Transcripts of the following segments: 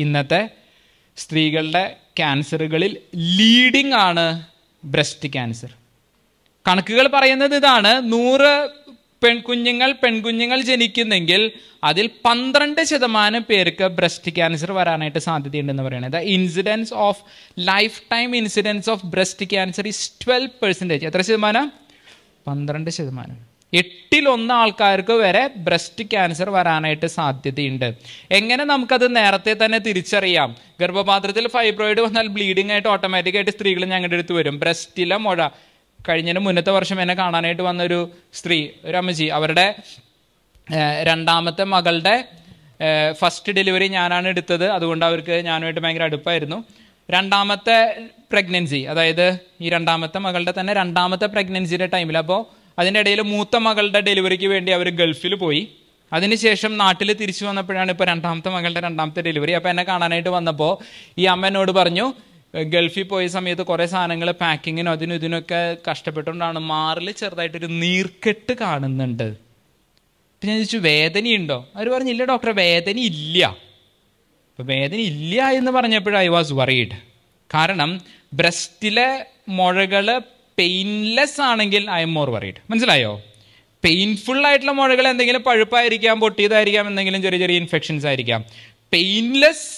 ഇന്നത്തെ സ്ത്രീകളുടെ ക്യാൻസറുകളിൽ ലീഡിംഗ് ആണ് ബ്രസ്റ്റ് ക്യാൻസർ. കണക്കുകൾ പറയുന്നത് ഇതാണ്. നൂറ് പെൺകുഞ്ഞുങ്ങൾ പെൺകുഞ്ഞുങ്ങൾ ജനിക്കുന്നെങ്കിൽ അതിൽ പന്ത്രണ്ട് ശതമാനം പേർക്ക് ബ്രസ്റ്റ് ക്യാൻസർ വരാനായിട്ട് സാധ്യതയുണ്ടെന്ന് പറയുന്നത്. Incidence of lifetime incidence of breast cancer is twelve percentage എത്ര ശതമാനം? പന്ത്രണ്ട് ശതമാനം. എട്ടിൽ ഒന്ന് ആൾക്കാർക്ക് വരെ ബ്രസ്റ്റ് ക്യാൻസർ വരാനായിട്ട് സാധ്യതയുണ്ട്. എങ്ങനെ നമുക്കത് നേരത്തെ തന്നെ തിരിച്ചറിയാം? ഗർഭപാത്രത്തിൽ ഫൈബ്രോയിഡ് വന്നാൽ ബ്ലീഡിംഗ് ആയിട്ട് ഓട്ടോമാറ്റിക്കായിട്ട് സ്ത്രീകൾ ഞങ്ങളുടെ അടുത്ത് വരും. ബ്രസ്റ്റിലെ മുഴ. കഴിഞ്ഞതിന് മുന്നത്തെ വർഷം എന്നെ കാണാനായിട്ട് വന്ന ഒരു സ്ത്രീ ഒരു അമ്മജി അവരുടെ രണ്ടാമത്തെ മകളുടെ ഫസ്റ്റ് ഡെലിവറി ഞാനാണ് എടുത്തത്. അതുകൊണ്ട് അവർക്ക് ഞാനുമായിട്ട് ഭയങ്കര അടുപ്പായിരുന്നു. രണ്ടാമത്തെ പ്രഗ്നൻസി അതായത് ഈ രണ്ടാമത്തെ മകളുടെ തന്നെ രണ്ടാമത്തെ പ്രഗ്നൻസിയുടെ ടൈമിൽ അപ്പോൾ അതിന്റെ ഇടയിൽ മൂത്ത മകളുടെ ഡെലിവറിക്ക് വേണ്ടി അവർ ഗൾഫിൽ പോയി. അതിനുശേഷം നാട്ടിൽ തിരിച്ചു വന്നപ്പോഴാണ് ഇപ്പോൾ രണ്ടാമത്തെ മകളുടെ രണ്ടാമത്തെ ഡെലിവറി. അപ്പോൾ എന്നെ കാണാനായിട്ട് വന്നപ്പോൾ ഈ അമ്മ എന്നോട് പറഞ്ഞു ഗൾഫിൽ പോയ സമയത്ത് കുറേ സാധനങ്ങൾ പാക്കിങ്ങിനും അതിനും ഇതിനൊക്കെ കഷ്ടപ്പെട്ടുകൊണ്ടാണ് മാറിൽ ചെറുതായിട്ടൊരു നീർക്കെട്ട് കാണുന്നുണ്ട്. അപ്പം ഞാൻ ചോദിച്ചു വേദനയുണ്ടോ? അവർ പറഞ്ഞു ഇല്ല ഡോക്ടറെ വേദന ഇല്ല അപ്പം വേദന ഇല്ല എന്ന് പറഞ്ഞപ്പോഴും ഐ വാസ് വറീഡ് കാരണം ബ്രസ്റ്റിലെ മുഴകൾ പെയിൻലെസ് ആണെങ്കിൽ ഐ എം മോർ വറീഡ് മനസ്സിലായോ? പെയിൻഫുൾ ആയിട്ടുള്ള മുഴകൾ എന്തെങ്കിലും പഴുപ്പായിരിക്കാം പൊട്ടിയതായിരിക്കാം എന്തെങ്കിലും ചെറിയ ചെറിയ ഇൻഫെക്ഷൻസ് ആയിരിക്കാം. പെയിൻലെസ്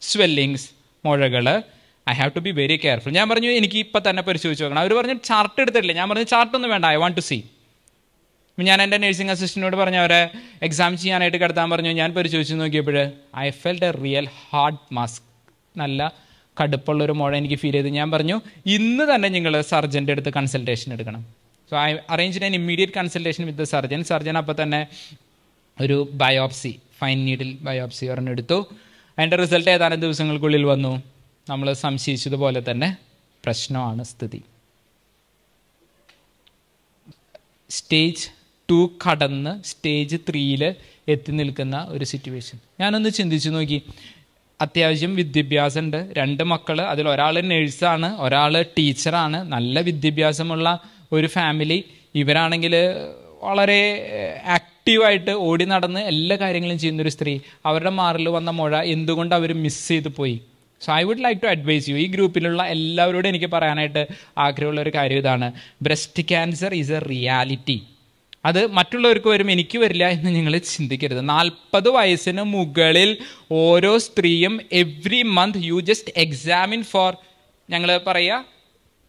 സ്വെല്ലിങ്സ് മുഴകൾ I have to be very careful ഞാൻ പറഞ്ഞു എനിക്ക് ഇപ്പം തന്നെ പരിശോധിച്ച് നോക്കണം. അവർ പറഞ്ഞു ചാർട്ട് എടുത്തിട്ടില്ല. ഞാൻ പറഞ്ഞു ചാർട്ടൊന്നും വേണ്ട ഐ വാണ്ട് ടു സീ ഞാൻ എന്റെ നഴ്സിംഗ് അസിസ്റ്റന്റിനോട് പറഞ്ഞു അവരെ എക്സാം ചെയ്യാനായിട്ട് കിടത്താൻ പറഞ്ഞു. ഞാൻ പരിശോധിച്ച് നോക്കിയപ്പോൾ I felt a real hard mask നല്ല കടുപ്പുള്ളൊരു മുഴ എനിക്ക് ഫീൽ ചെയ്ത്. ഞാൻ പറഞ്ഞു ഇന്ന് തന്നെ നിങ്ങൾ സർജന്റെ അടുത്ത് കൺസൾട്ടേഷൻ എടുക്കണം. So I arrange an immediate consultation with the surgeon surgeon അപ്പോൾ തന്നെ ഒരു ബയോപ്സി ഫൈൻ നീഡിൽ ബയോപ്സി എടുത്തു. അതിന്റെ റിസൾട്ട് ഏതാനും ദിവസങ്ങൾക്കുള്ളിൽ വന്നു. നമ്മൾ സംശയിച്ചതുപോലെ തന്നെ പ്രശ്നമാണ് സ്ഥിതി. സ്റ്റേജ് ടു കടന്ന് സ്റ്റേജ് ത്രീയിൽ എത്തി നിൽക്കുന്ന ഒരു സിറ്റുവേഷൻ ഞാനൊന്ന് ചിന്തിച്ചു നോക്കി. അത്യാവശ്യം വിദ്യാഭ്യാസം ഉണ്ട് രണ്ട് മക്കൾ അതിൽ ഒരാൾ നേഴ്സാണ് ഒരാൾ ടീച്ചറാണ്. നല്ല വിദ്യാഭ്യാസമുള്ള ഒരു ഫാമിലി ഇവരാണെങ്കിൽ വളരെ ആക്റ്റീവായിട്ട് ഓടി നടന്ന് എല്ലാ കാര്യങ്ങളും ചെയ്യുന്ന ഒരു സ്ത്രീ. അവരുടെ മാറിൽ വന്ന മുഴ എന്തുകൊണ്ട് അവർ മിസ് ചെയ്ത് പോയി? So I would like to advise you ഈ ഗ്രൂപ്പിലുള്ള എല്ലാവരോടും എനിക്ക് പറയാനായിട്ട് ആഗ്രഹമുള്ള ഒരു കാര്യം ഇതാണ്. Breast cancer is a reality അത് മറ്റുള്ളവർക്ക് വരും എനിക്ക് വരില്ല എന്ന് നിങ്ങൾ ചിന്തിക്കരുത്. നാൽപ്പത് വയസ്സിന് മുകളിൽ ഓരോ സ്ത്രീയും every month you just examine for ഞങ്ങൾ പറയുക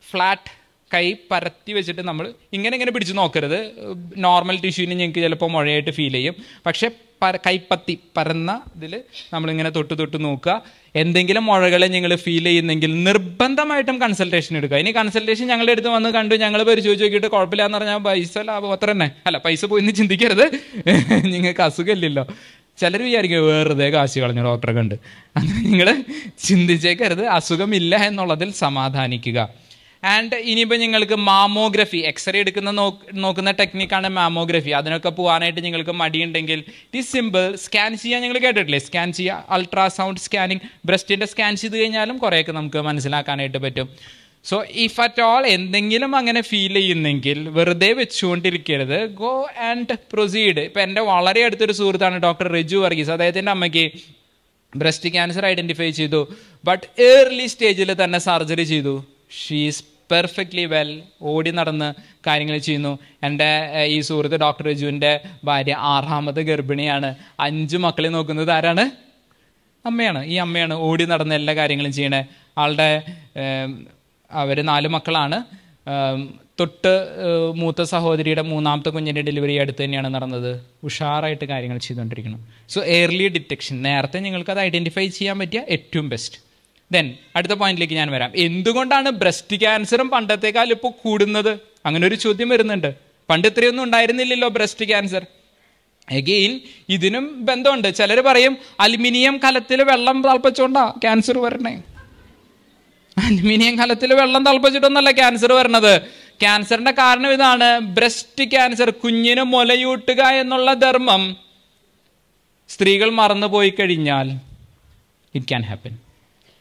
ഫ്ലാറ്റ് കൈ പരത്തി വെച്ചിട്ട് നമ്മൾ ഇങ്ങനെ ഇങ്ങനെ പിടിച്ച് നോക്കരുത്. നോർമൽ ടിഷ്യൂവിന് ഞങ്ങൾക്ക് ചിലപ്പോൾ മുഴയായിട്ട് ഫീൽ ചെയ്യും. പക്ഷേ പര കൈപ്പത്തി പരന്ന ഇതിൽ നമ്മളിങ്ങനെ തൊട്ട് തൊട്ട് നോക്കുക. എന്തെങ്കിലും മുഴകളെ നിങ്ങൾ ഫീൽ ചെയ്യുന്നെങ്കിൽ നിർബന്ധമായിട്ടും കൺസൾട്ടേഷൻ എടുക്കുക. ഇനി കൺസൾട്ടേഷൻ ഞങ്ങളുടെ അടുത്ത് വന്ന് കണ്ടു ഞങ്ങൾ പരിശോധിച്ച് നോക്കിയിട്ട് കുഴപ്പമില്ല എന്ന് പറഞ്ഞാൽ പൈസ ലാഭം അത്ര തന്നെ. അല്ല പൈസ പോയിന്ന് ചിന്തിക്കരുത്. നിങ്ങൾക്ക് അസുഖമില്ലല്ലോ. ചിലർ വിചാരിക്കും വേറെ കാശ് കളഞ്ഞു ഡോക്ടറെ കണ്ട്. അങ്ങനെ നിങ്ങൾ ചിന്തിച്ചേക്കരുത്. അസുഖമില്ല എന്നുള്ളതിൽ സമാധാനിക്കുക. ആൻഡ് ഇനിയിപ്പോൾ നിങ്ങൾക്ക് മാമോഗ്രഫി എക്സ്റേ എടുക്കുന്ന നോക്കുന്ന ടെക്നിക്കാണ് മാമോഗ്രഫി. അതിനൊക്കെ പോകാനായിട്ട് നിങ്ങൾക്ക് മടിയുണ്ടെങ്കിൽ ഇറ്റ് ഈസ് സിമ്പിൾ സ്കാൻ ചെയ്യാൻ നിങ്ങൾ കേട്ടിട്ടില്ലേ? സ്കാൻ ചെയ്യുക അൾട്രാസൗണ്ട് സ്കാനിങ് ബ്രസ്റ്റിന്റെ സ്കാൻ ചെയ്ത് കഴിഞ്ഞാലും കുറേയൊക്കെ നമുക്ക് മനസ്സിലാക്കാനായിട്ട് പറ്റും. സോ ഇഫ് അറ്റ് ഓൾ എന്തെങ്കിലും അങ്ങനെ ഫീൽ ചെയ്യുന്നെങ്കിൽ വെറുതെ വെച്ചുകൊണ്ടിരിക്കരുത്. ഗോ ആൻഡ് പ്രൊസീഡ് ഇപ്പം എന്റെ വളരെ അടുത്തൊരു സുഹൃത്താണ് ഡോക്ടർ റിജു വർഗീസ്. അദ്ദേഹത്തിന്റെ അമ്മയ്ക്ക് ബ്രസ്റ്റ് ക്യാൻസർ ഐഡന്റിഫൈ ചെയ്തു. ബട്ട് ഏർലി സ്റ്റേജിൽ തന്നെ സർജറി ചെയ്തു. ഷീസ് പെർഫെക്റ്റ്ലി വെൽ ഓടി നടന്ന് കാര്യങ്ങൾ ചെയ്യുന്നു. എന്റെ ഈ സുഹൃത്ത് ഡോക്ടർ രജുവിന്റെ ഭാര്യ ആറാമത് ഗർഭിണിയാണ്. അഞ്ച് മക്കളെ നോക്കുന്നത് ആരാണ്? അമ്മയാണ്. ഈ അമ്മയാണ് ഓടി നടന്ന് എല്ലാ കാര്യങ്ങളും ചെയ്യണേ. ആളുടെ അവർ നാല് മക്കളാണ്. തൊട്ട് മൂത്ത സഹോദരിയുടെ മൂന്നാമത്തെ കുഞ്ഞിന്റെ ഡെലിവറി അടുത്ത് തന്നെയാണ് നടന്നത്. ഉഷാറായിട്ട് കാര്യങ്ങൾ ചെയ്തുകൊണ്ടിരിക്കണം സോ എയർലി ഡിറ്റക്ഷൻ നേരത്തെ നിങ്ങൾക്ക് അത് ഐഡന്റിഫൈ ചെയ്യാൻ പറ്റിയ ഏറ്റവും ബെസ്റ്റ് ദെൻ അടുത്ത പോയിന്റിലേക്ക് ഞാൻ വരാം. എന്തുകൊണ്ടാണ് ബ്രസ്റ്റ് ക്യാൻസറും പണ്ടത്തേക്കാൾ ഇപ്പോൾ കൂടുന്നത്? അങ്ങനെ ഒരു ചോദ്യം വരുന്നുണ്ട്. പണ്ട് ഇത്രയൊന്നും ഉണ്ടായിരുന്നില്ലല്ലോ ബ്രസ്റ്റ് ക്യാൻസർ എഗെയിൻ ഇതിനും ബന്ധമുണ്ട്. ചിലർ പറയും അലുമിനിയം കലത്തിൽ വെള്ളം തിളപ്പിച്ചോണ്ടാ ക്യാൻസർ വരണേ. അലുമിനിയം കലത്തിൽ വെള്ളം തിളപ്പിച്ചിട്ടൊന്നല്ല ക്യാൻസർ വരണത്. ക്യാൻസറിന്റെ കാരണം ഇതാണ്. ബ്രസ്റ്റ് ക്യാൻസർ കുഞ്ഞിന് മുലയൂട്ടുക എന്നുള്ള ധർമ്മം. സ്ത്രീകൾ മറന്നു പോയി കഴിഞ്ഞാൽ ഇറ്റ് ക്യാൻ ഹാപ്പൻ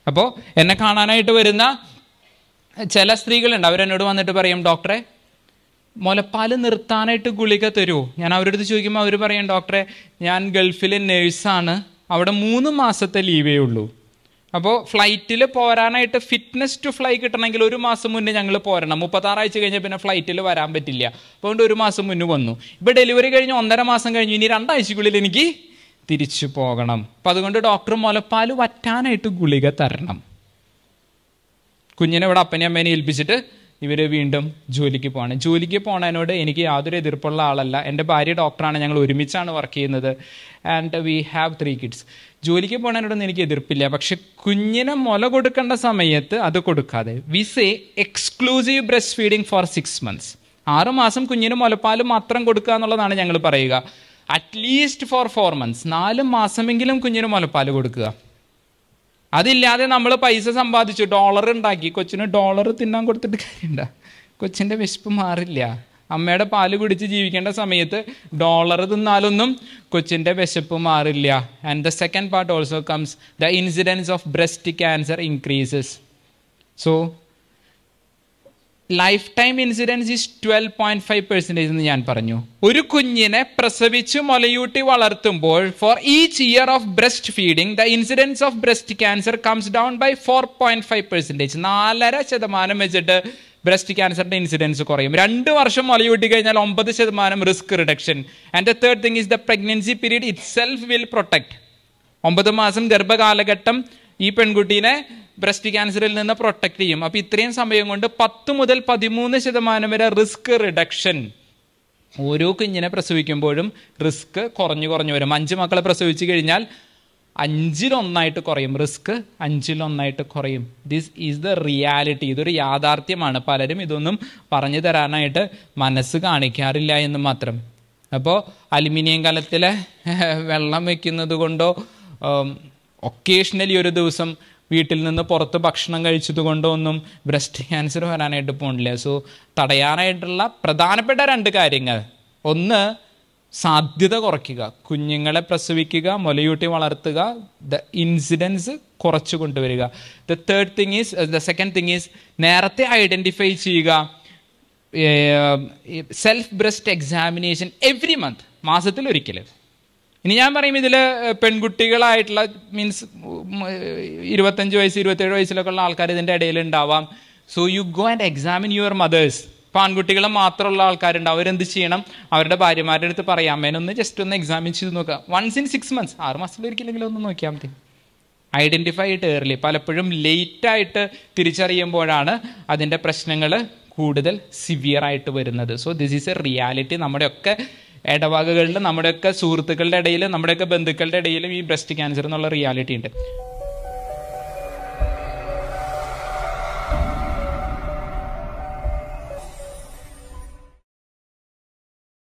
അപ്പോൾ എന്നെ കാണാനായിട്ട് വരുന്ന ചില സ്ത്രീകളുണ്ട്. അവരെന്നോട് വന്നിട്ട് പറയും ഡോക്ടറെ മുലപ്പാൽ നിർത്താനായിട്ട് ഗുളിക തരുമോ ഞാൻ അവരുടെ ചോദിക്കുമ്പോൾ അവർ പറയും ഡോക്ടറെ ഞാൻ ഗൾഫിലെ നേഴ്സാണ്. അവിടെ മൂന്ന് മാസത്തെ ലീവേ ഉള്ളൂ. അപ്പോൾ ഫ്ലൈറ്റിൽ പോരാനായിട്ട് ഫിറ്റ്നസ് ടു ഫ്ലൈ കിട്ടണമെങ്കിൽ ഒരു മാസം മുന്നേ ഞങ്ങൾ പോരണം. മുപ്പത്താറാഴ്ച കഴിഞ്ഞാൽ പിന്നെ ഫ്ലൈറ്റിൽ വരാൻ പറ്റില്ല. അതുകൊണ്ട് ഒരു മാസം മുന്നേ വന്നു. ഇപ്പോൾ ഡെലിവറി കഴിഞ്ഞ് ഒന്നര മാസം കഴിഞ്ഞു. ഇനി രണ്ടാഴ്ചക്കുള്ളിൽ എനിക്ക് തിരിച്ചു പോകണം. അപ്പം അതുകൊണ്ട് ഡോക്ടർ മുലപ്പാൽ വറ്റാനായിട്ട് ഗുളിക തരണം. കുഞ്ഞിനെ ഇവിടെ അപ്പനെ അമ്മേനെ ഏൽപ്പിച്ചിട്ട് ഇവർ വീണ്ടും ജോലിക്ക് പോകണം ജോലിക്ക് പോണതിനോട് എനിക്ക് യാതൊരു എതിർപ്പുള്ള ആളല്ല. എന്റെ ഭാര്യ ഡോക്ടറാണ്. ഞങ്ങൾ ഒരുമിച്ചാണ് വർക്ക് ചെയ്യുന്നത്. And we have three kids ജോലിക്ക് പോണതിനോടൊന്നും എനിക്ക് എതിർപ്പില്ല. പക്ഷെ കുഞ്ഞിനെ മുല കൊടുക്കേണ്ട സമയത്ത് അത് കൊടുക്കാതെ. We say exclusive breastfeeding for six months ആറുമാസം കുഞ്ഞിന് മുലപ്പാൽ മാത്രം കൊടുക്കുക എന്നുള്ളതാണ് ഞങ്ങൾ പറയുക. അറ്റ്ലീസ്റ്റ് ഫോർ ഫോർ മന്ത്സ് നാല് മാസമെങ്കിലും കുഞ്ഞിന് മുലപ്പാൽ കൊടുക്കുക. അതില്ലാതെ നമ്മൾ പൈസ സമ്പാദിച്ചു. ഡോളർ ഉണ്ടാക്കി. കൊച്ചിന് ഡോളർ തിന്നാൻ കൊടുത്തിട്ട് കാര്യമുണ്ട കൊച്ചിന്റെ വിശപ്പ് മാറില്ല. അമ്മയുടെ പാൽ കുടിച്ച് ജീവിക്കേണ്ട സമയത്ത് ഡോളർ തിന്നാലൊന്നും കൊച്ചിന്റെ വിശപ്പ് മാറില്ല. And the second part also comes the incidence of breast cancer increases so lifetime incidence is twelve point five percentage എന്ന് ഞാൻ പറഞ്ഞു. ഒരു കുഞ്ഞിനെ പ്രസവിച്ച് മുലയൂട്ടി വളർത്തുമ്പോൾ for each year of breastfeeding the incidence of breast cancer comes down by four point five percentage നാലര ശതമാനം വെച്ചിട്ട് ബ്രസ്റ്റ് ക്യാൻസറിന്റെ ഇൻസിഡൻസ് കുറയും. രണ്ട് വർഷം മുലയൂട്ടി കഴിഞ്ഞാൽ ഒമ്പത് ശതമാനം risk reduction and the third thing is the pregnancy period itself will protect ഒമ്പത് മാസം ഗർഭകാലഘട്ടം ഈ പെൺകുട്ടീനെ ബ്രസ്റ്റ് ക്യാൻസറിൽ നിന്ന് പ്രൊട്ടക്ട് ചെയ്യും. അപ്പോൾ ഇത്രയും സമയം കൊണ്ട് പത്ത് മുതൽ പതിമൂന്ന് ശതമാനം വരെ റിസ്ക് റിഡക്ഷൻ ഓരോ കുഞ്ഞിനെ പ്രസവിക്കുമ്പോഴും റിസ്ക് കുറഞ്ഞു കുറഞ്ഞു വരും. അഞ്ച് മക്കളെ പ്രസവിച്ചു കഴിഞ്ഞാൽ അഞ്ചിലൊന്നായിട്ട് കുറയും. റിസ്ക് അഞ്ചിലൊന്നായിട്ട് കുറയും. ദിസ് ഈസ് ദ റിയാലിറ്റി ഇതൊരു യാഥാർത്ഥ്യമാണ്. പലരും ഇതൊന്നും പറഞ്ഞു തരാനായിട്ട് മനസ്സ് കാണിക്കാറില്ല എന്ന് മാത്രം. അപ്പോൾ അലുമിനിയം കലത്തിലെ വെള്ളം വെക്കുന്നത് കൊണ്ടോ ഒക്കേഷണലി ഒരു ദിവസം വീട്ടിൽ നിന്ന് പുറത്ത് ഭക്ഷണം കഴിച്ചത് കൊണ്ടോ ഒന്നും ബ്രസ്റ്റ് ക്യാൻസർ വരാനായിട്ട് പോകണില്ല സോ തടയാനായിട്ടുള്ള പ്രധാനപ്പെട്ട രണ്ട് കാര്യങ്ങൾ. ഒന്ന് സാധ്യത കുറയ്ക്കുക. കുഞ്ഞുങ്ങളെ പ്രസവിക്കുക മുലയൂട്ടി വളർത്തുക ദ ഇൻസിഡൻസ് കുറച്ച് കൊണ്ടുവരിക. The third thing is the second thing is നേരത്തെ ഐഡന്റിഫൈ ചെയ്യുക. Self breast examination every month മാസത്തിൽ ഒരിക്കൽ ഇനി ഞാൻ പറയും ഇതിൽ പെൺകുട്ടികളായിട്ടുള്ള മീൻസ് ഇരുപത്തഞ്ച് വയസ്സ് ഇരുപത്തേഴ് വയസ്സിലൊക്കെ ഉള്ള ആൾക്കാർ ഇതിന്റെ ഇടയിൽ ഉണ്ടാവാം. So you go and examine your mothers ഇപ്പോൾ ആൺകുട്ടികളെ മാത്രമുള്ള ആൾക്കാരുണ്ട് അവരെന്ത് ചെയ്യണം? അവരുടെ ഭാര്യമാരുടെ അടുത്ത് പറയാം. അമ്മേനൊന്ന് ജസ്റ്റ് ഒന്ന് എക്സാമിൻ ചെയ്ത് നോക്കുക. വൺസ് ഇൻ സിക്സ് മന്ത്സ് ആറ് മാസത്തിലൊരിക്കലെങ്കിലും ഒന്ന് നോക്കിയാൽ മതി. ഐഡന്റിഫൈ ആയിട്ട് ഏർലി പലപ്പോഴും ലേറ്റായിട്ട് തിരിച്ചറിയുമ്പോഴാണ് അതിന്റെ പ്രശ്നങ്ങൾ കൂടുതൽ സിവിയർ ആയിട്ട് വരുന്നത്. So this is a reality നമ്മുടെയൊക്കെ ഇടവകകളിൽ നമ്മുടെയൊക്കെ സുഹൃത്തുക്കളുടെ ഇടയിലും നമ്മുടെയൊക്കെ ബന്ധുക്കളുടെ ഇടയിലും ഈ ബ്രസ്റ്റ് ക്യാൻസർ എന്നുള്ള റിയാലിറ്റി ഉണ്ട്.